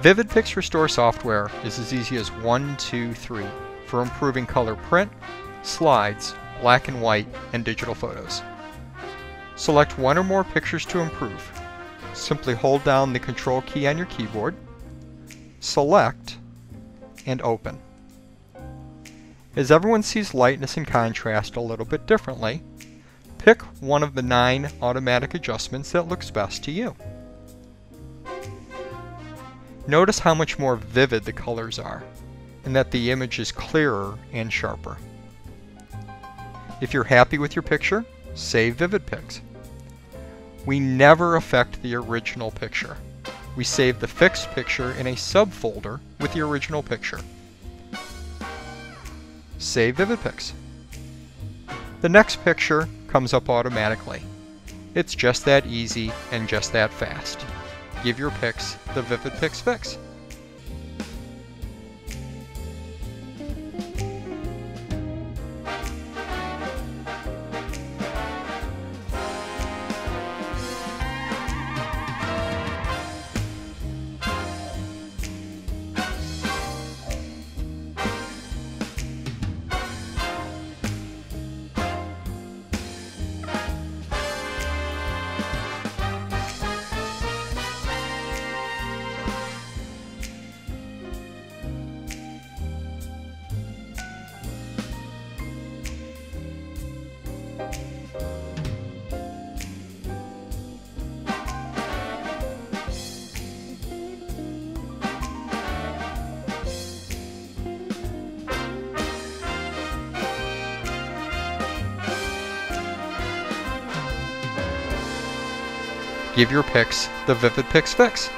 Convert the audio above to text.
Vivid Pix Restore software is as easy as 1, 2, 3 for improving color print, slides, black and white, and digital photos. Select one or more pictures to improve. Simply hold down the Control key on your keyboard, select, and open. As everyone sees lightness and contrast a little bit differently, pick one of the nine automatic adjustments that looks best to you. Notice how much more vivid the colors are, and that the image is clearer and sharper. If you're happy with your picture, save VividPix. We never affect the original picture. We save the fixed picture in a subfolder with the original picture. Save VividPix. The next picture comes up automatically. It's just that easy and just that fast. Give your Pix the VividPix fix. Give your Pix the Vivid Pix fix.